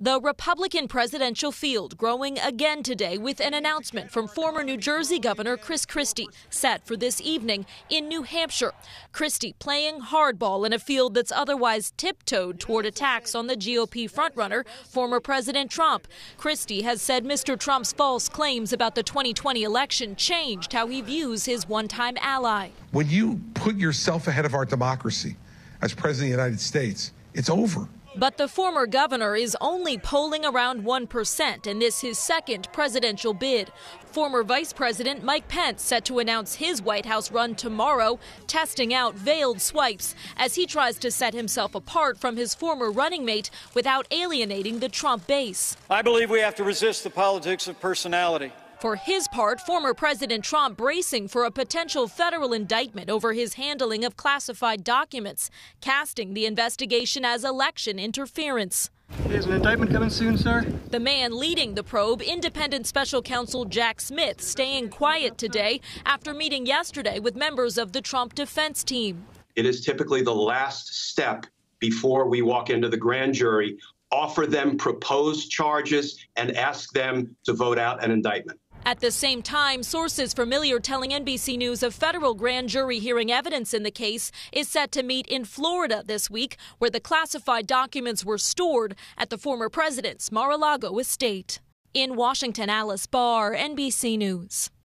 The Republican presidential field growing again today with an announcement from former New Jersey Governor Chris Christie set for this evening in New Hampshire. Christie playing hardball in a field that's otherwise tiptoed toward attacks on the GOP frontrunner, former President Trump. Christie has said Mr. Trump's false claims about the 2020 election changed how he views his one time ally. When you put yourself ahead of our democracy as President of the United States, it's over. But the former governor is only polling around 1% and this his second presidential bid. Former Vice President Mike Pence set to announce his White House run tomorrow, testing out veiled swipes as he tries to set himself apart from his former running mate without alienating the Trump base. I believe we have to resist the politics of personality. For his part, former President Trump bracing for a potential federal indictment over his handling of classified documents, casting the investigation as election interference. Is an indictment coming soon, sir? The man leading the probe, independent special counsel Jack Smith, staying quiet today after meeting yesterday with members of the Trump defense team. It is typically the last step before we walk into the grand jury, offer them proposed charges, and ask them to vote out an indictment. At the same time, sources familiar telling NBC News a federal grand jury hearing evidence in the case is set to meet in Florida this week, where the classified documents were stored at the former president's Mar a Lago estate. In Washington, Alice Barr, NBC News.